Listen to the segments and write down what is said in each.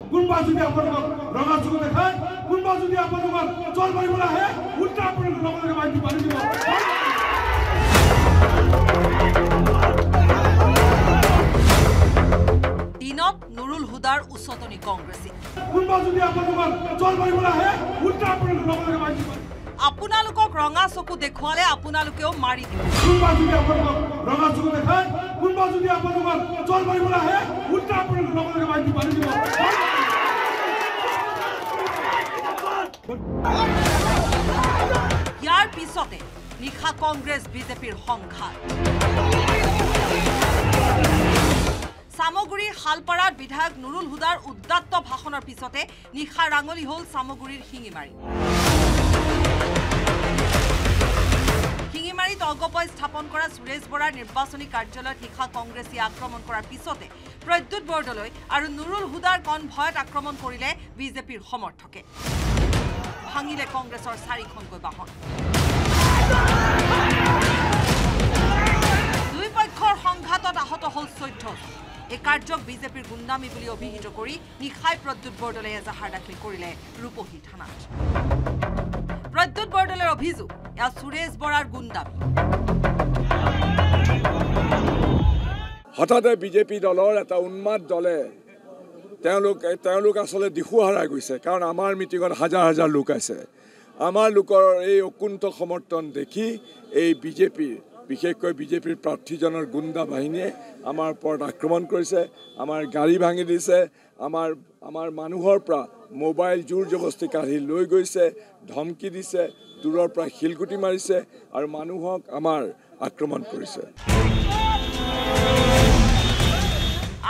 কোনোবা যদি আপোনালোকক ৰঙা চকু দেখায় কোনোবা যদি আপোনালোকক জল মাৰিবলৈ আহে উল্টা আপোনালোকে লগে লগে মাৰি পানী দিব। দিনত নুৰুল হুদাৰ উচতনি কংগ্ৰেছী। কোনোবা যদি আপোনালোকক জল মাৰিবলৈ আহে উল্টা আপোনালোকে লগে লগে মাৰি দিব। আপোনালোকক ৰঙা চকু দেখুৱালে আপোনালোকেও মাৰি দিব। কোনোবা যদি আপোনালোকক ৰঙা চকু দেখায় যদি আপোনালোকক জল মাৰিবলৈ আহে উল্টা আপোনালোকে মাৰি দিব। ইয়াৰ পিছতে নিশা কংগ্ৰেছ বিজেপিৰ সংঘাত। চামগুৰিৰ শালপাৰাত বিধায়ক নুৰুল হুদাৰ উদ্দাত্ত ভাষণৰ পিছতে নিশা ৰাঙলী হ'ল চামগুৰিৰ শিঙিমাৰী। স্থাপন কৰা সুৰেশ বৰাৰ নিৰ্বাচনী কাৰ্যালয়ত নিশা কংগ্ৰেছী আক্ৰমণ কৰাৰ পিছতে প্ৰদ্যুৎ বৰদলৈ আৰু নুৰুল হুদাৰ কনভয়ত আক্ৰমণ কৰিলে বিজেপিৰ সমৰ্থকে। ভাঙিলে কংগ্ৰেছৰ চাৰিখনকৈ বাহন। দুই পক্ষৰ সংঘাতত আহত হ'ল চৈধ্য এই কাৰ্যক বিজেপিৰ গুণ্ডামী বুলি অভিহিত কৰি নিশাই প্ৰদ্যুৎ বৰদলৈ এজাহাৰ দাখিল কৰিলে ৰূপহী থানাত। প্ৰদ্যুৎ বৰদলৈৰ অভিযোগ এয়া সুৰেশ বৰাৰ গুণ্ডামী। হঠাতে বিজেপি দলৰ এটা উন্মাদ দলে তেওঁলোক তেওঁলোক আচলতে দিশু হেৰাই গৈছে কাৰণ আমাৰ মিটিঙত হাজাৰ হাজাৰ লোক আছে। আমাৰ লোকৰ এই অকুণ্ঠ সমৰ্থন দেখি এই বিজেপিৰ বিশেষকৈ বিজেপিৰ প্ৰাৰ্থীজনৰ গুণ্ডা বাহিনীয়ে আমাৰ ওপৰত আক্ৰমণ কৰিছে আমাৰ গাড়ী ভাঙি দিছে আমাৰ আমাৰ মানুহৰ পৰা মোবাইল জোৰ জবস্তি কাঢ়ি লৈ গৈছে ধমকি দিছে দূৰৰ পৰা শিলগুটি মাৰিছে আৰু মানুহক আমাৰ আক্ৰমণ কৰিছে।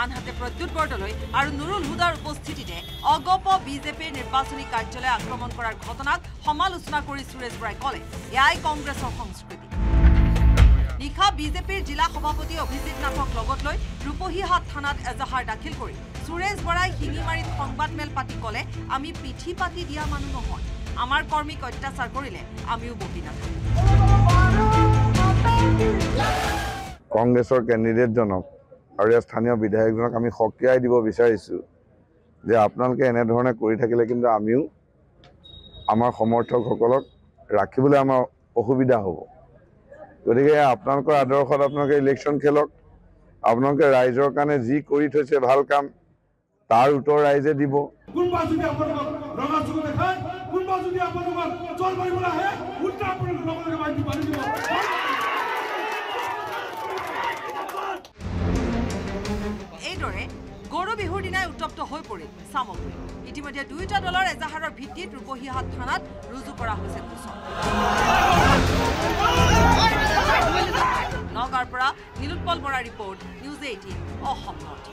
আনহাতে প্ৰদ্যুৎ বৰদলৈ আৰু নুৰুল হুদাৰ উপস্থিতিতে অগপ বিজেপিৰ নিৰ্বাচনী কাৰ্যালয় আক্ৰমণ কৰাৰ ঘটনাক সমালোচনা কৰি সুৰেশ বৰাই ক'লে এয়াই কংগ্ৰেছৰ সংস্কৃতি। নিশা বিজেপিৰ জিলা সভাপতি অভিজিৎ নাথক লগত লৈ ৰূপহীহাট থানাত এজাহাৰ দাখিল কৰি সুৰেশ বৰাই শিঙিমাৰীত সংবাদমেল পাতি ক'লে আমি পিঠি পাতি দিয়া মানুহ নহয়। আমাৰ কৰ্মীক অত্যাচাৰ কৰিলে আমিও বহি নাথাকোঁ। কংগ্ৰেছৰ কেণ্ডিডেটজনক আৰু ইয়াৰ স্থানীয় বিধায়কজনক আমি সকীয়াই দিব বিচাৰিছোঁ যে আপোনালোকে এনেধৰণে কৰি থাকিলে কিন্তু আমিও আমাৰ সমৰ্থকসকলক ৰাখিবলৈ আমাৰ অসুবিধা হ'ব। গতিকে আপোনালোকৰ আদৰ্শত আপোনালোকে ইলেকশ্যন খেলক আপোনালোকে ৰাইজৰ কাৰণে যি কৰি থৈছে ভাল কাম তাৰ উত্তৰ ৰাইজে দিব। কোনোবা যদি আপোনালোকক ৰঙা চকু দেখায় কোনোবা যদি আপোনালোকক এইদৰে গৰু বিহুৰ দিনাই উত্তপ্ত হৈ পৰিল চামগুৰি? ইতিমধ্যে দুয়োটা দলৰ এজাহাৰৰ ভিত্তিত ৰূপহীহাট থানাত ৰুজু কৰা হৈছে নগাঁৱৰ পৰা নীলোৎপল বৰাৰ report news eighteen Assam north.